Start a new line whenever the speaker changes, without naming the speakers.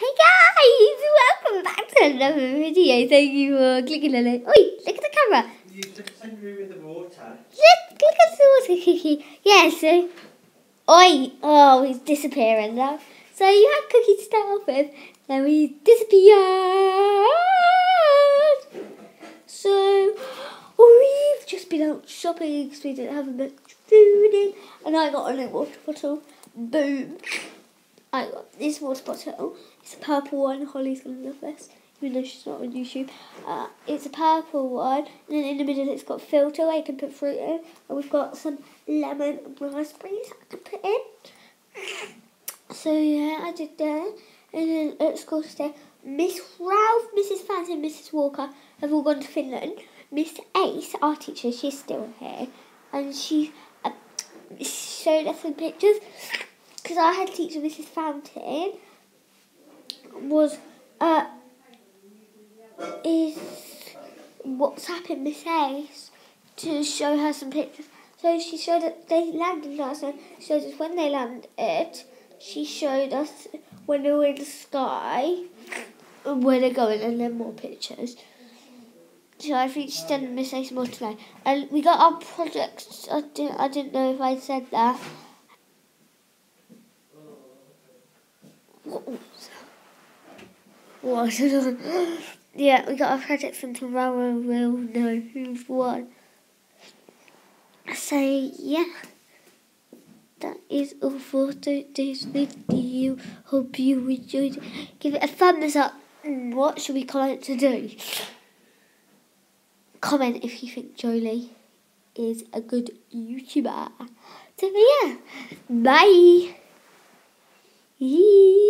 Hey guys, welcome back to another video. Thank you for clicking on it. Oi, look at the camera.
You took sangria with the water.
Look, look at the water cookie. Yeah, so, oi, oh, he's disappearing now. So you had cookie to start off with, then he disappeared. So, oh, we've just been out shopping because we didn't have much food in, and I got a little water bottle. Boom. I got this water bottle. It's a purple one. Holly's gonna love this, even though she's not on YouTube. Uh, it's a purple one, and then in the middle it's got filter where you can put fruit in, and we've got some lemon and raspberries I can put in. So yeah, I did that, and then at school today, Miss Ralph, Mrs. Fancy, and Mrs. Walker have all gone to Finland. Miss Ace, our teacher, she's still here, and she uh, showed us some pictures because our head teacher, Mrs. Fountain, was uh is WhatsApping Miss Ace to show her some pictures. So she showed us they landed last night. Showed us when they landed. She showed us when they were in the sky, and where they're going, and then more pictures. So I think she's done Miss Ace more tonight. And we got our projects. I didn't, I didn't know if I said that. What? What? yeah, we got our projects and tomorrow we'll know who's won. So yeah, that is all for today's video. Hope you enjoyed it. Give it a thumbs up. What should we comment to do? Comment if you think Jolie is a good YouTuber. So yeah, bye. Yee.